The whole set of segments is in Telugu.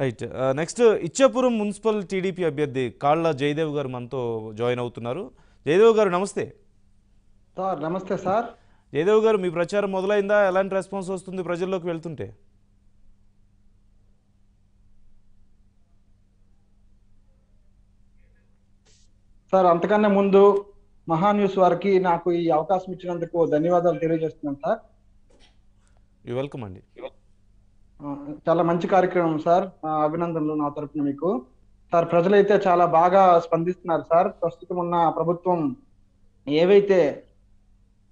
Right. Next Ichchapuram municipal TDP అభ్యర్థి కాళ్ళ జయదేవ్ గారు మనతో జాయిన్ అవుతున్నారు. జయదేవ్ గారు నమస్తే. సార్ నమస్తే సార్. జయదేవ్ గారు మీ ప్రచారం మొదలైందా? ఎలాంటి రెస్పాన్స్ వస్తుంది ప్రజల్లోకి వెళ్తుంటే? సార్ అంతకన్నా ముందు మహా న్యూస్ వారికి నాకు ఈ అవకాశం ఇచ్చినందుకు ధన్యవాదాలు తెలియజేస్తున్నాను సార్. యూ వెల్కమ్ అండి. చాలా మంచి కార్యక్రమం సార్. అభినందనలు నా తరపున మీకు. సార్ ప్రజలైతే చాలా బాగా స్పందిస్తున్నారు సార్. ప్రస్తుతం ఉన్న ప్రభుత్వం ఏవైతే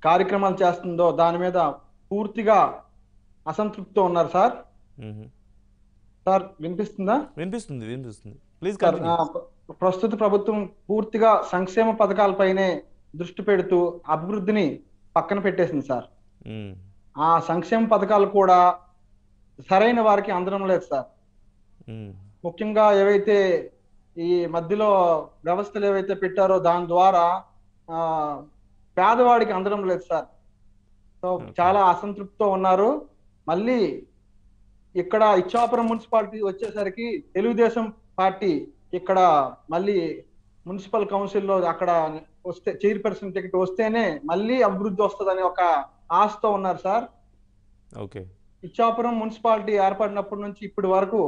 కార్యక్రమాలు చేస్తుందో దాని మీద పూర్తిగా అసంతృప్తితో ఉన్నారు సార్. సార్ వినిపిస్తుందా? వినిపిస్తుంది వినిపిస్తుంది. ప్లీజ్ ప్రస్తుత ప్రభుత్వం పూర్తిగా సంక్షేమ పథకాలపైనే దృష్టి పెడుతూ అభివృద్ధిని పక్కన పెట్టేసింది సార్. ఆ సంక్షేమ పథకాలు కూడా సరైన వారికి అందడం లేదు సార్. ముఖ్యంగా ఏవైతే ఈ మధ్యలో వ్యవస్థలు ఏవైతే పెట్టారో దాని ద్వారా ఆ పేదవాడికి అందడం లేదు సార్. సో. చాలా అసంతృప్తితో ఉన్నారు. మళ్ళీ ఇక్కడ ఇచ్చాపురం మున్సిపాలిటీ వచ్చేసరికి తెలుగుదేశం పార్టీ ఇక్కడ మళ్ళీ మున్సిపల్ కౌన్సిల్లో అక్కడ వస్తే చైర్పర్సన్ టికెట్ వస్తేనే మళ్ళీ అభివృద్ధి వస్తుందని ఒక ఆశతో ఉన్నారు సార్. ఓకే. ఇచ్చాపురం మున్సిపాలిటీ ఏర్పడినప్పటి నుంచి ఇప్పటి వరకు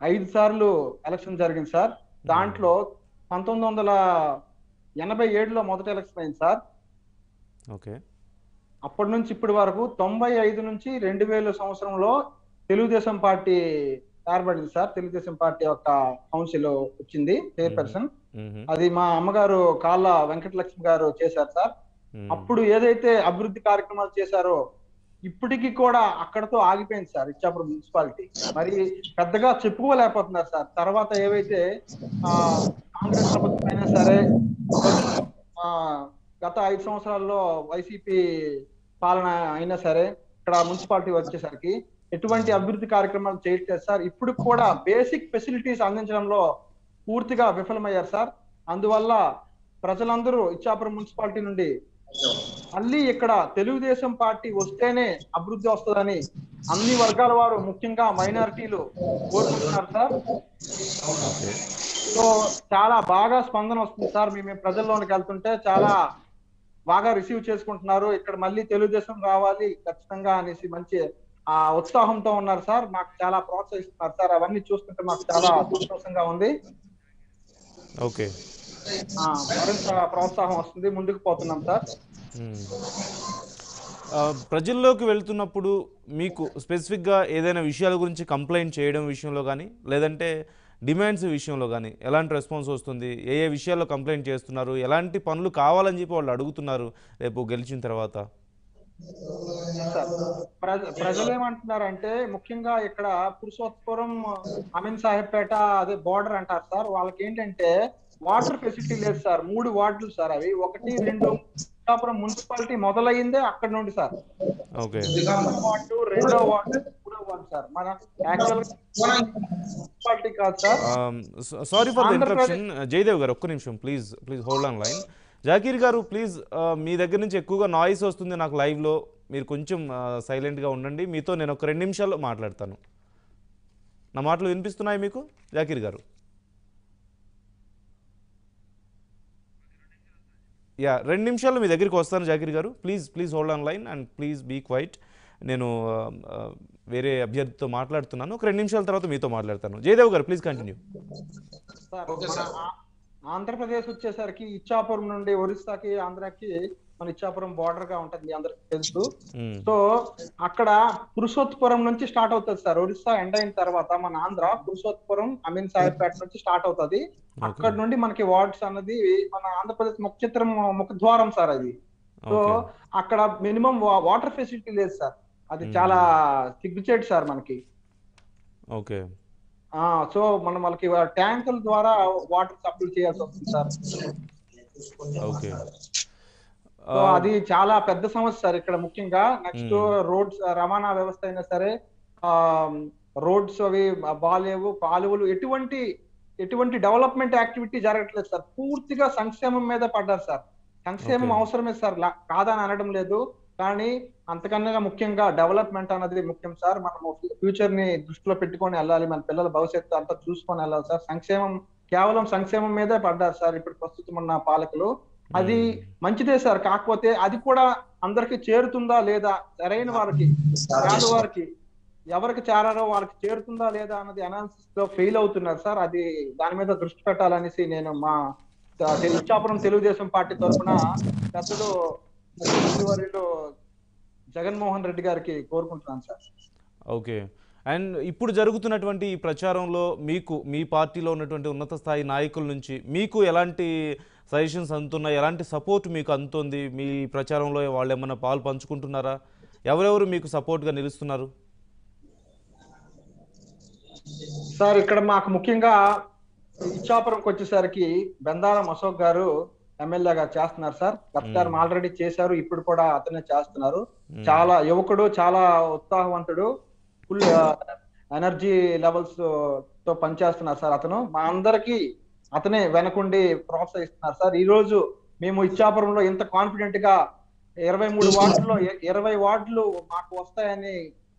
ఐదు సార్లు ఎలక్షన్ జరిగింది సార్. దాంట్లో పంతొమ్మిది వందల ఎనభై ఏడులో మొదటి ఎలక్షన్ అయింది సార్. ఓకే. అప్పటి నుంచి ఇప్పటి వరకు తొంభై ఐదు నుంచి రెండు వేల సంవత్సరంలో తెలుగుదేశం పార్టీ ఏర్పడింది సార్. తెలుగుదేశం పార్టీ యొక్క కౌన్సిల్ వచ్చింది చైర్పర్సన్. అది మా అమ్మగారు కాళ్ళ వెంకటలక్ష్మి గారు చేశారు సార్. అప్పుడు ఏదైతే అభివృద్ధి కార్యక్రమాలు చేశారో ఇప్పటికీ కూడా అక్కడతో ఆగిపోయింది సార్ ఇచ్చాపురం మున్సిపాలిటీ. మరి పెద్దగా చెప్పుకోలేకపోతున్నారు సార్. తర్వాత ఏవైతే కాంగ్రెస్ ప్రభుత్వం అయినా సరే ఆ గత ఐదు సంవత్సరాల్లో వైసీపీ పాలన అయినా సరే ఇక్కడ మున్సిపాలిటీ వచ్చేసరికి ఎటువంటి అభివృద్ధి కార్యక్రమాలు చేయట్లేదు సార్. ఇప్పుడు కూడా బేసిక్ ఫెసిలిటీస్ అందించడంలో పూర్తిగా విఫలమయ్యారు సార్. అందువల్ల ప్రజలందరూ ఇచ్చాపురం మున్సిపాలిటీ నుండి మళ్ళీ ఇక్కడ తెలుగుదేశం పార్టీ వస్తేనే అభివృద్ధి వస్తుందని అన్ని వర్గాల వారు ముఖ్యంగా మైనారిటీలు కోరుకుంటున్నారు సార్. సో చాలా బాగా స్పందన వస్తుంది సార్. మేము ప్రజల్లోనికి వెళ్తుంటే చాలా బాగా రిసీవ్ చేసుకుంటున్నారు. ఇక్కడ మళ్ళీ తెలుగుదేశం రావాలి ఖచ్చితంగా అనేసి మంచి ఆ ఉత్సాహంతో ఉన్నారు సార్. మాకు చాలా ప్రోత్సహిస్తున్నారు సార్. అవన్నీ చూస్తుంటే మాకు చాలా సంతోషంగా ఉంది. ఓకే. మరింత ప్రోత్సాహం వస్తుంది. ముందుకు పోతున్నాం సార్. ప్రజల్లోకి వెళ్తున్నప్పుడు మీకు స్పెసిఫిక్గా ఏదైనా విషయాల గురించి కంప్లైంట్ చేయడం విషయంలో కానీ లేదంటే డిమాండ్స్ విషయంలో కానీ ఎలాంటి రెస్పాన్స్ వస్తుంది? ఏ ఏ విషయాల్లో కంప్లైంట్ చేస్తున్నారు? ఎలాంటి పనులు కావాలని చెప్పి వాళ్ళు అడుగుతున్నారు రేపు గెలిచిన తర్వాత? ప్రజలు ఏమంటున్నారంటే ముఖ్యంగా ఇక్కడ పురుషోత్పురం అమీన్ సాహెబ్పేట అదే బోర్డర్ అంటారు సార్. వాళ్ళకి ఏంటంటే వాటర్ ఫెసిలిటీ లేదు సార్. మూడు వార్డులు సార్ అవి. ఒకటి రెండు పిఠాపురం మున్సిపాలిటీ మొదలయ్యిందే అక్కడ నుండి సార్. వార్డు రెండో వార్డు మూడో వార్డు సార్. మన యాక్చువల్ మున్సిపాలిటీ కాదు sir. Sorry for interruption Jayadev garu ఒక్క నిమిషం. Please please hold on line Zakir garu please మీ దగ్గర నుంచి ఎక్కువగా నాయిస్ వస్తుంది నాకు లైవ్లో మీరు కొంచెం సైలెంట్గా ఉండండి. మీతో నేను ఒక రెండు నిమిషాల్లో మాట్లాడతాను. నా మాటలు వినిపిస్తున్నాయి మీకు? జాకీర్ గారు. యా రెండు నిమిషాల్లో మీ దగ్గరికి వస్తాను Zakir garu. Please please hold on line and please be quiet నేను వేరే అభ్యర్థితో మాట్లాడుతున్నాను. ఒక రెండు నిమిషాల తర్వాత మీతో మాట్లాడతాను. జయదేవ్ గారు ప్లీజ్ కంటిన్యూ సార్ ఆంధ్రప్రదేశ్ వచ్చేసరికి ఇచ్చాపురం నుండి ఒరిస్సాకి ఆంధ్రాకి మన ఇచ్చాపురం బార్డర్గా ఉంటుంది మీ అందరికి తెలుసు. సో అక్కడ పురుషోత్పురం నుంచి స్టార్ట్ అవుతుంది సార్. ఒరిస్సా ఎండ్ అయిన తర్వాత మన ఆంధ్ర పురుషోత్పురం అమీన్ సాహెబ్పేట నుంచి స్టార్ట్ అవుతుంది. అక్కడ నుండి మనకి వార్డ్స్ అన్నది మన ఆంధ్రప్రదేశ్ ముఖ చిత్రం ముఖద్వారం సార్ అది. సో అక్కడ మినిమం వాటర్ ఫెసిలిటీ లేదు సార్. అది చాలా సిగ్గుచేటు సార్ మనకి. ఓకే. ఆ సో మనం వాళ్ళకి ట్యాంకుల ద్వారా వాటర్ సప్లై చేయాల్సి వస్తుంది సార్. ఓకే. అది చాలా పెద్ద సమస్య సార్ ఇక్కడ ముఖ్యంగా. నెక్స్ట్ రోడ్స్ రవాణా వ్యవస్థ అయినా సరే ఆ రోడ్స్ అవి బాలేవు కాలువలు ఎటువంటి ఎటువంటి డెవలప్మెంట్ యాక్టివిటీ జరగట్లేదు సార్. పూర్తిగా సంక్షేమం మీద పడ్డారు సార్. సంక్షేమం. అవసరమే సార్. కాదని అనడం లేదు. కానీ అంతకన్నా ముఖ్యంగా డెవలప్మెంట్ అన్నది ముఖ్యం సార్. మనము ఫ్యూచర్ని దృష్టిలో పెట్టుకొని వెళ్ళాలి. మన పిల్లల భవిష్యత్తు అంతా చూసుకొని వెళ్ళాలి సార్. సంక్షేమం కేవలం సంక్షేమం మీదే పడ్డారు సార్. ఇప్పుడు ప్రస్తుతం ఉన్న పాలకులు. అది మంచిదే సార్. కాకపోతే అది కూడా అందరికి చేరుతుందా లేదా? సరైన వారికి పేద వారికి ఎవరికి చేరారో వాళ్ళకి చేరుతుందా లేదా అన్నది అనాలిసిస్లో ఫెయిల్ అవుతున్నారు సార్. అది దాని మీద దృష్టి పెట్టాలనేసి నేను మా ఇచ్చాపురం తెలుగుదేశం పార్టీ తరఫున పెద్దలు వర్యులు జగన్మోహన్ రెడ్డి గారికి కోరుకుంటున్నాను సార్. ఓకే. అండ్ ఇప్పుడు జరుగుతున్నటువంటి ఈ ప్రచారంలో మీకు మీ పార్టీలో ఉన్నటువంటి ఉన్నత స్థాయి నాయకుల నుంచి మీకు ఎలాంటి సజెషన్స్ అందుతున్నాయి. ఎలాంటి సపోర్ట్ మీకు అందుతుంది? మీ ప్రచారంలో వాళ్ళు ఏమైనా పాలు పంచుకుంటున్నారా? ఎవరెవరు మీకు సపోర్ట్గా నిలుస్తున్నారు? సార్ ఇక్కడ మాకు ముఖ్యంగా ఇచ్చాపురంకి వచ్చేసరికి బెందారం అశోక్ గారు ఎమ్మెల్యేగా చేస్తున్నారు సార్. గతకాలం ఆల్రెడీ చేశారు ఇప్పుడు కూడా అతనే చేస్తున్నారు. చాలా యువకుడు చాలా ఉత్సాహవంతుడు ఫుల్ ఎనర్జీ లెవెల్స్తో పనిచేస్తున్నారు సార్ అతను. మా అందరికి అతనే వెనకుండి ప్రోత్సహిస్తున్నారు. సార్ ఈ రోజు మేము ఇచ్చాపురంలో ఇంత కాన్ఫిడెంట్గా ఇరవై మూడు వార్డుల్లో ఇరవై వార్డులు మాకు వస్తాయని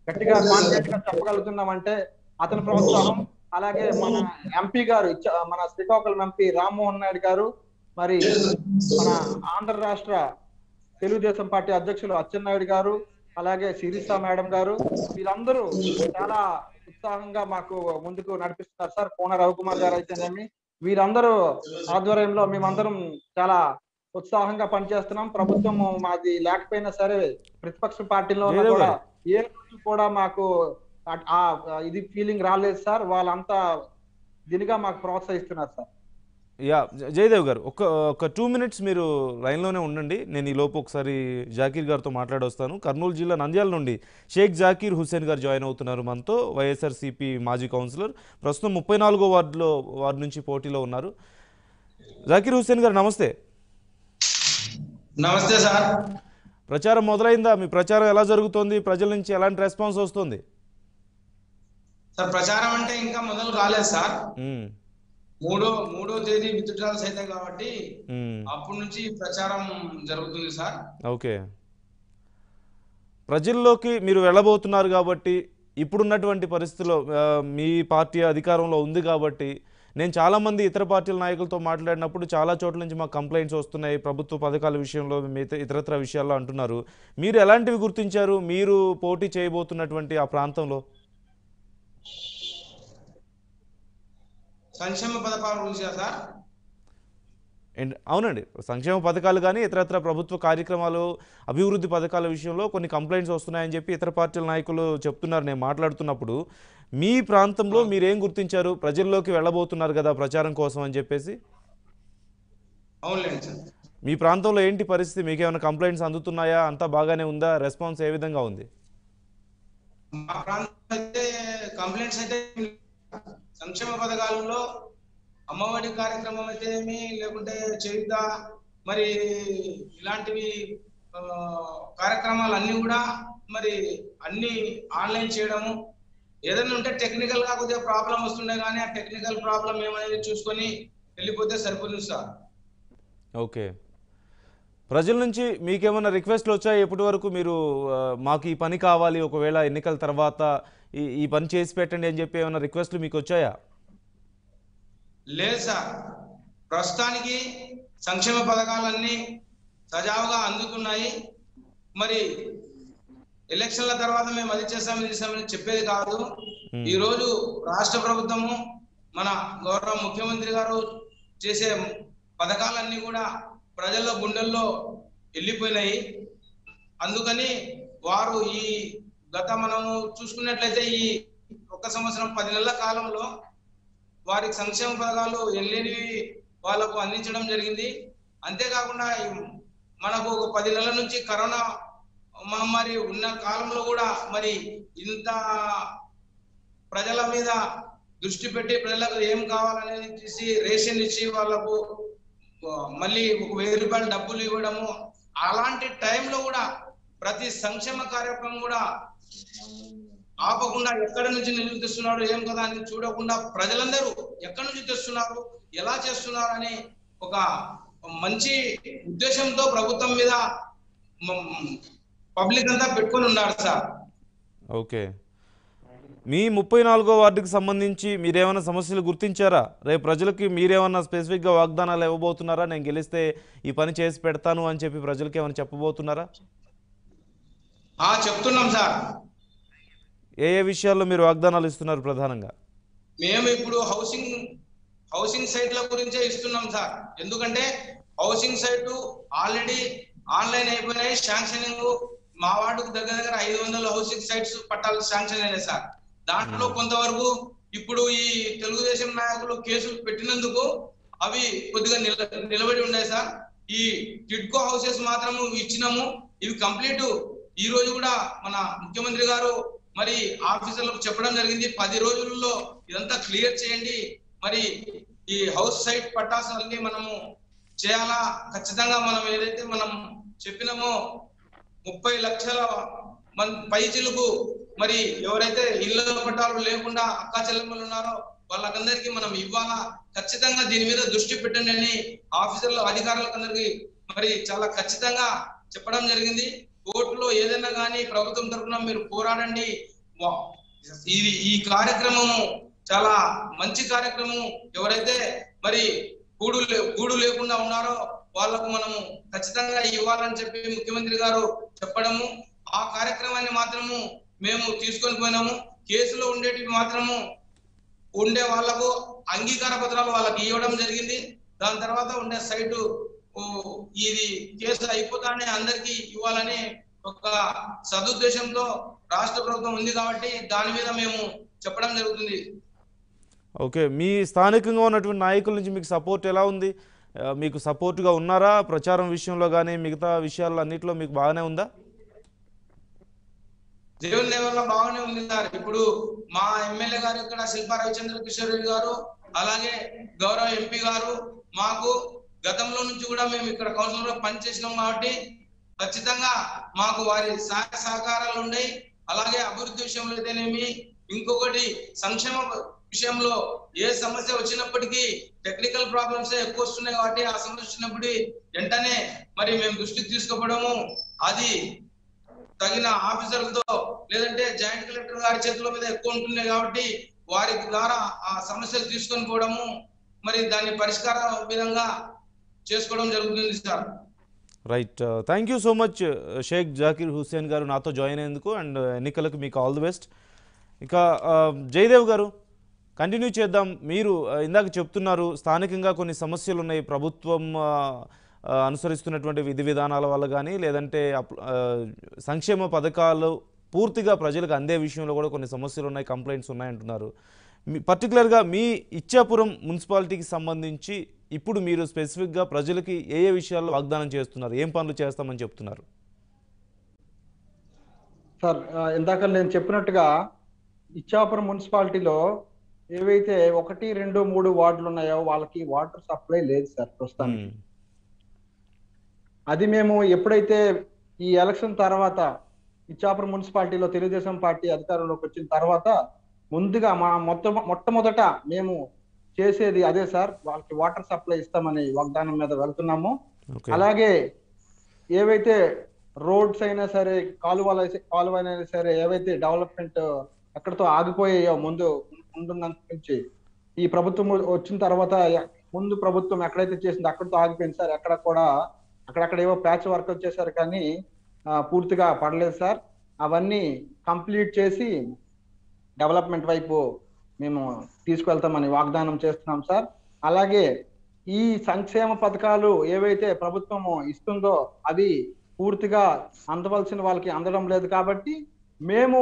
గట్టిగా కాన్ఫిడెంట్గా చెప్పగలుగుతున్నామంటే అతని ప్రోత్సాహం. అలాగే మన ఎంపీ గారు మన శ్రీకాకుళం ఎంపీ రామ్మోహన్ నాయుడు గారు మరి మన ఆంధ్ర రాష్ట్ర తెలుగుదేశం పార్టీ అధ్యక్షులు అచ్చెన్నాయుడు గారు అలాగే శిరీష మేడం గారు వీళ్ళందరూ చాలా ఉత్సాహంగా మాకు ముందుకు నడిపిస్తున్నారు. సార్ కోన రవికుమార్ గారు అయితేనేమి వీరందరూ ఆధ్వర్యంలో మేమందరం చాలా ఉత్సాహంగా పనిచేస్తున్నాం. ప్రభుత్వం మాది లేకపోయినా సరే ప్రతిపక్ష పార్టీలో కూడా. ఏ రోజు కూడా మాకు ఇది ఫీలింగ్ రాలేదు సార్. వాళ్ళంతా దీనిగా మాకు ప్రోత్సహిస్తున్నారు సార్. యా జయదేవ్ గారు ఒక ఒక టూ మినిట్స్ మీరు లైన్లోనే ఉండండి. నేను ఈ లోపు ఒకసారి జాకీర్ గారితో మాట్లాడొస్తాను. కర్నూలు జిల్లా నంద్యాల నుండి షేక్ జాకీర్ హుస్సేన్ గారు జాయిన్ అవుతున్నారు మనతో వైఎస్ఆర్సీపీ మాజీ కౌన్సిలర్. ప్రస్తుతం ముప్పై నాలుగో వార్డులో వార్డు నుంచి పోటీలో ఉన్నారు. జాకీర్ హుస్సేన్ గారు నమస్తే. నమస్తే సార్. ప్రచారం మొదలైందా? మీ ప్రచారం ఎలా జరుగుతోంది? ప్రజల నుంచి ఎలాంటి రెస్పాన్స్ వస్తుంది? సార్ ప్రచారం అంటే ఇంకా మొదలు కాలేదు సార్. మూడో మూడో తేదీ విత్డ్రాల్స్ అయితే కాబట్టి అప్పటి నుంచి ప్రచారం జరుగుతుంది సార్. ఓకే. ప్రజల్లోకి మీరు వెళ్ళబోతున్నారు కాబట్టి ఇప్పుడున్నటువంటి పరిస్థితుల్లో ఆ, మీ పార్టీ అధికారంలో ఉంది కాబట్టి నేను చాలామంది ఇతర పార్టీల నాయకులతో మాట్లాడినప్పుడు చాలా చోట్ల నుంచి మాకు కంప్లైంట్స్ వస్తున్నాయి ప్రభుత్వ పథకాల విషయంలో మిగతా ఇతరత్ర విషయాల్లో అంటున్నారు. మీరు ఎలాంటివి గుర్తించారు? మీరు పోటీ చేయబోతున్నటువంటి ఆ ప్రాంతంలో? సంక్షేమ పథకాల గురించి సార్? అవునండి. సంక్షేమ పథకాలు కానీ ఇతరత్ర ప్రభుత్వ కార్యక్రమాలు అభివృద్ధి పథకాల విషయంలో కొన్ని కంప్లైంట్స్ వస్తున్నాయని చెప్పి ఇతర పార్టీల నాయకులు చెప్తున్నారు. నేను మాట్లాడుతున్నప్పుడు మీ ప్రాంతంలో మీరేం గుర్తించారు? ప్రజల్లోకి వెళ్ళబోతున్నారు కదా ప్రచారం కోసం అని చెప్పేసి? అవునులేండి సార్. మీ ప్రాంతంలో ఏంటి పరిస్థితి? మీకు ఏమైనా కంప్లైంట్స్ అందుతున్నాయా? అంతా బాగానే ఉందా? రెస్పాన్స్ ఏ విధంగా ఉంది? మా ప్రాంతం అయితే కంప్లైంట్స్ అయితే సంక్షేమ పథకాలలో అమ్మఒడి కార్యక్రమం అయితే ఏమి లేకుంటే చేయుద్దా మరి ఇలాంటివి కార్యక్రమాలు అన్ని కూడా మరి అన్ని ఆన్లైన్ చేయడము. ఏదైనా ఉంటే టెక్నికల్గా కొద్దిగా ప్రాబ్లం వస్తుండే కానీ ఆ టెక్నికల్ ప్రాబ్లం ఏమనేది చూసుకొని వెళ్ళిపోతే సరిపోతుంది సార్. ఓకే. ప్రజల నుంచి మీకేమైనా రిక్వెస్ట్లు వచ్చాయి? ఎప్పటి వరకు మీరు మాకు ఈ పని కావాలి ఒకవేళ ఎన్నికల తర్వాత ఈ ఈ పని చేసి పెట్టండి అని చెప్పి ఏమైనా రిక్వెస్ట్లు మీకు వచ్చాయా? లేదు సార్. ప్రస్తుతానికి సంక్షేమ పథకాలన్నీ సజావుగా అందుతున్నాయి మరి ఎలక్షన్ల తర్వాత మేము అది చేస్తాం ఇది చేస్తామని చెప్పేది కాదు. Hmm. ఈ రోజు రాష్ట్ర ప్రభుత్వము మన గౌరవ ముఖ్యమంత్రి గారు చేసే పథకాలన్నీ కూడా ప్రజల్లో గుండెల్లో వెళ్ళిపోయినాయి అందుకని వారు ఈ గత మనము చూసుకున్నట్లయితే ఈ ఒక సంవత్సరం పది నెలల కాలంలో వారికి సంక్షేమ పథకాలు ఎల్లేనివి వాళ్ళకు అందించడం జరిగింది. అంతేకాకుండా మనకు ఒక పది నెలల నుంచి కరోనా మహమ్మారి ఉన్న కాలంలో కూడా మరి ఇంత ప్రజల మీద దృష్టి పెట్టి ప్రజలకు ఏం కావాలనేది తీసి రేషన్ ఇచ్చి వాళ్ళకు మళ్ళీ ఒక వెయ్యి రూపాయలు డబ్బులు ఇవ్వడము అలాంటి టైంలో కూడా ప్రతి సంక్షేమ కార్యక్రమం కూడా ఆపకుండా ఎక్కడి నుంచి నిధులు తెస్తున్నారు ఏం కదా అని చూడకుండా ప్రజలందరూ ఎక్కడి నుంచి తెస్తున్నారు ఎలా చేస్తున్నారు అని ఒక మంచి ఉద్దేశంతో ప్రభుత్వం మీద పబ్లిక్ అంతా పెట్టుకొని ఉన్నారు సార్. ఓకే. మీ ముప్పై నాలుగో వార్డుకి సంబంధించి మీరేమైనా సమస్యలు గుర్తించారా? రేపు ప్రజలకి మీరేమన్నా స్పెసిఫిక్గా వాగ్దానాలు ఇవ్వబోతున్నారా? నేను గెలిస్తే ఈ పని చేసి పెడతాను అని చెప్పి ప్రజలకి ఏమైనా చెప్పబోతున్నారా? ఆ చెప్తున్నాం సార్. ఏ ఏ విషయాల్లో మీరు వాగ్దానాలు ఇస్తున్నారు ప్రధానంగా? మేము ఇప్పుడు హౌసింగ్ హౌసింగ్ సైట్ల గురించే ఇస్తున్నాం సార్. ఎందుకంటే హౌసింగ్ సైట్ ఆల్రెడీ ఆన్లైన్ అయిపోయినాయి. శాంక్షనింగ్ మా వార్డుకు దగ్గర దగ్గర ఐదు వందల హౌసింగ్ సైట్స్ పట్టాలు శాంక్షన్ అయినాయి సార్. దాంట్లో కొంతవరకు ఇప్పుడు ఈ తెలుగుదేశం నాయకులు కేసులు పెట్టినందుకు అవి కొద్దిగా నిల నిలబడి ఉన్నాయి సార్. ఈ టిడ్కో హౌసెస్ మాత్రము ఇచ్చినాము. ఇవి కంప్లీట్. ఈ రోజు కూడా మన ముఖ్యమంత్రి గారు మరి ఆఫీసర్లకు చెప్పడం జరిగింది. పది రోజుల్లో ఇదంతా క్లియర్ చేయండి. మరి ఈ హౌస్ సైట్ పట్టాసాలని మనము చేయాలా? ఖచ్చితంగా మనం ఏదైతే మనం చెప్పినామో ముప్పై లక్షల మన పైచిలకు మరి ఎవరైతే ఇళ్ళ పట్టాలు లేకుండా అక్కా చెల్లెమ్మలు ఉన్నారో వాళ్ళకందరికీ మనం ఇవ్వాలా? ఖచ్చితంగా దీని మీద దృష్టి పెట్టండి అని ఆఫీసర్లు అధికారులకందరికి మరి చాలా ఖచ్చితంగా చెప్పడం జరిగింది. కోర్టులో ఏదైనా కానీ ప్రభుత్వం తరఫున మీరు పోరాడండి. ఇది ఈ కార్యక్రమము చాలా మంచి కార్యక్రమం ఎవరైతే మరి గూడు లే- గూడు లేకుండా ఉన్నారో వాళ్ళకు మనము ఖచ్చితంగా ఇవ్వాలని చెప్పి ముఖ్యమంత్రి గారు చెప్పడము. ఆ కార్యక్రమాన్ని మాత్రము మేము తీసుకొని పోయినాము. కేసులో ఉండేటివి మాత్రము ఉండే వాళ్ళకు అంగీకార పత్రాలు వాళ్ళకి ఇవ్వడం జరిగింది. దాని తర్వాత ఉండే సైటు ఇది కేసు అయిపోతానే అందరికి ఇవ్వాలని ఒక సదుద్దేశంతో రాష్ట్ర ప్రభుత్వం ఉంది కాబట్టి దాని మీద మేము చెప్పడం జరుగుతుంది. ఓకే. మీ స్థానికంగా ఉన్నటువంటి నాయకుల నుంచి మీకు సపోర్ట్ ఎలా ఉంది? మీకు సపోర్ట్గా ఉన్నారా? ప్రచారం విషయంలో కానీ మిగతా విషయాల్లో అన్నింటిలో మీకు బాగానే ఉందా? దేవుని దయ బాగానే ఉంది సార్. ఇప్పుడు మా ఎమ్మెల్యే గారు ఇక్కడ శిల్పా రవిచంద్ర కిషోర్ రెడ్డి గారు అలాగే గౌరవ ఎంపీ గారు మాకు గతంలో నుంచి కూడా మేము ఇక్కడ కౌన్సిలర్లో పనిచేసినాం కాబట్టి ఖచ్చితంగా మాకు వారి సహాయ సహకారాలు ఉన్నాయి. అలాగే అభివృద్ధి విషయంలో అయితేనేమి ఇంకొకటి సంక్షేమ విషయంలో ఏ సమస్య వచ్చినప్పటికీ టెక్నికల్ ప్రాబ్లమ్స్ ఎక్కువ వస్తున్నాయి కాబట్టి ఆ సమస్య వచ్చినప్పుడు వెంటనే మరి మేము దృష్టికి తీసుకోవడము అది తగిన ఆఫీసర్లతో లేదంటే జాయింట్ కలెక్టర్ గారి చేతుల మీద ఎక్కువ ఉంటున్నాయి కాబట్టి వారి ద్వారా ఆ సమస్యలు తీసుకొని పోవడము మరి దాన్ని పరిష్కార విధంగా చేసుకోవడం జరుగుతుంది sir. Right thank you so much Sheikh Zakir Hussain garu నాతో జాయిన్ అయ్యేందుకు అండ్ uh, ఎన్నికలకు మీకు ఆల్ ది బెస్ట్ ఇక uh, జయదేవ్ గారు కంటిన్యూ చేద్దాం. మీరు uh, ఇందాక చెప్తున్నారు స్థానికంగా కొన్ని సమస్యలు ఉన్నాయి. ప్రభుత్వం అనుసరిస్తున్నటువంటి విధి విధానాల వల్ల కానీ లేదంటే సంక్షేమ పథకాలు పూర్తిగా ప్రజలకు అందే విషయంలో కూడా కొన్ని సమస్యలు ఉన్నాయి కంప్లైంట్స్ ఉన్నాయంటున్నారు. మీ పర్టికులర్గా మీ ఇచ్చాపురం మున్సిపాలిటీకి సంబంధించి ఇప్పుడు మీరు స్పెసిఫిక్గా ప్రజలకి ఏ ఏ విషయాల్లో వాగ్దానం చేస్తున్నారు ఏం పనులు చేస్తామని చెప్తున్నారు? సార్ ఇందాక నేను చెప్పినట్టుగా ఇచ్చాపురం మున్సిపాలిటీలో ఏవైతే ఒకటి రెండు మూడు వార్డులు ఉన్నాయో వాళ్ళకి వాటర్ సప్లై లేదు సార్ ప్రస్తుతానికి. అది మేము ఎప్పుడైతే ఈ ఎలక్షన్ తర్వాత ఇచ్చాపురం మున్సిపాలిటీలో తెలుగుదేశం పార్టీ అధికారంలోకి వచ్చిన తర్వాత ముందుగా మా మొత్తం మొట్టమొదట మేము చేసేది అదే సార్ వాళ్ళకి వాటర్ సప్లై ఇస్తామని వాగ్దానం మీద వెళ్తున్నాము. అలాగే ఏవైతే రోడ్స్ అయినా సరే కాలువలు కాలువ అయినా సరే ఏవైతే డెవలప్మెంట్ ఎక్కడితో ఆగిపోయాయో ముందు ముందున్నంత నుంచి ఈ ప్రభుత్వం వచ్చిన తర్వాత ముందు ప్రభుత్వం ఎక్కడైతే చేసిందో అక్కడితో ఆగిపోయింది సార్. ఎక్కడ కూడా అక్కడక్కడ ఏవో ప్యాచ్ వర్క్ చేశారు కానీ పూర్తిగా పడలేదు సార్. అవన్నీ కంప్లీట్ చేసి డెవలప్మెంట్ వైపు మేము తీసుకువెళ్తామని వాగ్దానం చేస్తున్నాం సార్. అలాగే ఈ సంక్షేమ పథకాలు ఏవైతే ప్రభుత్వము ఇస్తుందో అవి పూర్తిగా అందవలసిన వాళ్ళకి అందడం లేదు కాబట్టి మేము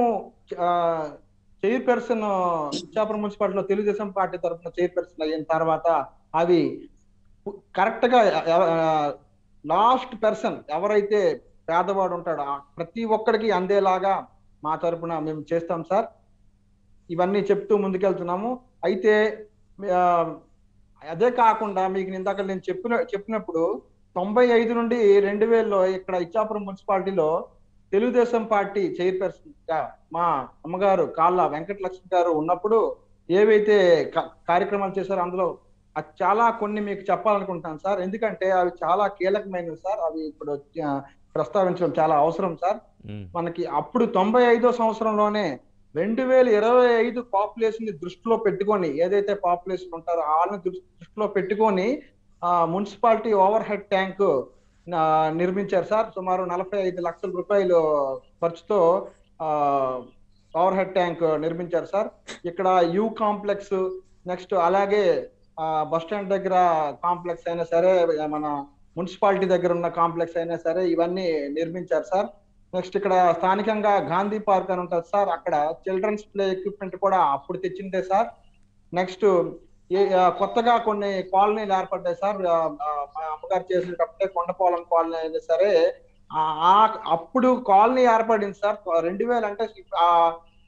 చైర్పర్సన్ ఇచ్చాపురం మున్సిపాలిటీలో తెలుగుదేశం పార్టీ తరఫున చైర్పర్సన్ అయిన తర్వాత అవి కరెక్ట్గా లాస్ట్ పర్సన్ ఎవరైతే పేదవాడు ఉంటాడు. ప్రతి ఒక్కడికి అందేలాగా మా తరపున మేము చేస్తాం సార్. ఇవన్నీ చెప్తూ ముందుకెళ్తున్నాము. అయితే అదే కాకుండా మీకు ఇందాక నేను చెప్పిన చెప్పినప్పుడు తొంభై ఐదు నుండి రెండు వేలలో ఇక్కడ ఇచ్చాపురం మున్సిపాలిటీలో తెలుగుదేశం పార్టీ చైర్పర్సన్గా మా అమ్మగారు కాళ్ళ వెంకటలక్ష్మి గారు ఉన్నప్పుడు ఏవైతే కార్యక్రమాలు చేశారో అందులో అది చాలా కొన్ని మీకు చెప్పాలనుకుంటాను సార్. ఎందుకంటే అవి చాలా కీలకమైనవి సార్. అవి ఇప్పుడు ప్రస్తావించడం చాలా అవసరం సార్. మనకి అప్పుడు తొంభై ఐదో సంవత్సరంలోనే రెండు వేల ఇరవై ఐదు పాపులేషన్ని దృష్టిలో పెట్టుకొని ఏదైతే పాపులేషన్ ఉంటారో వాళ్ళని దృష్టిలో పెట్టుకొని ఆ మున్సిపాలిటీ ఓవర్ హెడ్ ట్యాంక్ నిర్మించారు సార్. సుమారు నలభై ఐదు లక్షల రూపాయలు ఖర్చుతో ఆ ఓవర్ హెడ్ ట్యాంక్ నిర్మించారు సార్. ఇక్కడ యూ కాంప్లెక్స్ నెక్స్ట్ అలాగే ఆ బస్ స్టాండ్ దగ్గర కాంప్లెక్స్ అయినా సరే మన మున్సిపాలిటీ దగ్గర ఉన్న కాంప్లెక్స్ అయినా సరే ఇవన్నీ నిర్మించారు సార్. నెక్స్ట్ ఇక్కడ స్థానికంగా గాంధీ పార్క్ అని ఉంటుంది సార్. అక్కడ చిల్డ్రన్స్ ప్లే ఎక్విప్మెంట్ కూడా అప్పుడు తెచ్చిందే సార్. నెక్స్ట్ కొత్తగా కొన్ని కాలనీలు ఏర్పడ్డాయి సార్. మా అమ్మగారు చేసినప్పుడే కొండపోలం కాలనీ అయినా సరే ఆ అప్పుడు కాలనీ ఏర్పడింది సార్. రెండు వేలు అంటే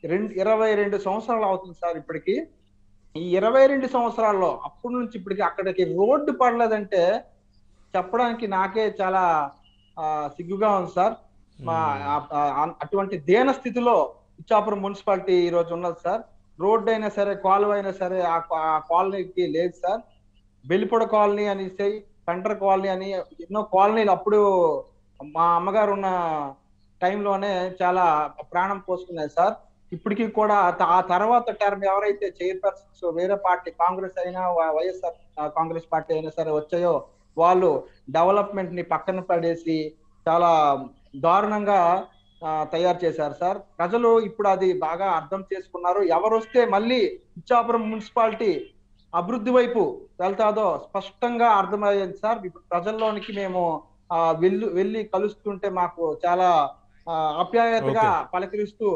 రెండు ఇరవై రెండు సంవత్సరాలు అవుతుంది సార్ ఇప్పటికి. ఈ ఇరవై రెండు సంవత్సరాల్లో అప్పటి నుంచి ఇప్పటికి అక్కడికి రోడ్డు పడలేదంటే చెప్పడానికి నాకే చాలా సిగ్గుగా ఉంది సార్. మా అటువంటి దీన స్థితిలో ఇచ్చాపురం మున్సిపాలిటీ ఈ రోజు ఉన్నది సార్. రోడ్డు అయినా సరే కాలువ అయినా సరే ఆ కాలనీకి లేదు సార్. బెల్లిపొడ కాలనీ అని పెంటర్ కాలనీ అని ఎన్నో కాలనీలు అప్పుడు మా అమ్మగారు ఉన్న టైంలోనే చాలా ప్రాణం పోసుకున్నాయి సార్. ఇప్పటికీ కూడా ఆ- తర్వాత టర్మ్ ఎవరైతే చైర్పర్సన్స్ వేరే పార్టీ కాంగ్రెస్ అయినా వైఎస్ఆర్ కాంగ్రెస్ పార్టీ అయినా సరే వచ్చాయో వాళ్ళు డెవలప్మెంట్ని పక్కన పడేసి చాలా దారుణంగా తయారు చేశారు సార్. ప్రజలు ఇప్పుడు అది బాగా అర్థం చేసుకున్నారు. ఎవరు వస్తే మళ్ళీ ఇచ్చాపురం మున్సిపాలిటీ అభివృద్ధి వైపు వెళ్తాదో స్పష్టంగా అర్థమయ్యింది సార్. ఇప్పుడు ప్రజల్లోనికి మేము వెళ్ళి వెళ్ళి కలుస్తుంటే మాకు చాలా ఆప్యాయతగా. పలకరిస్తూ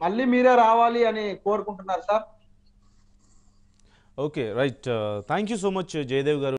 మళ్ళీ మీరే రావాలి అని కోరుకుంటున్నారు sir. Okay right. Thank you so much Jayadev garu.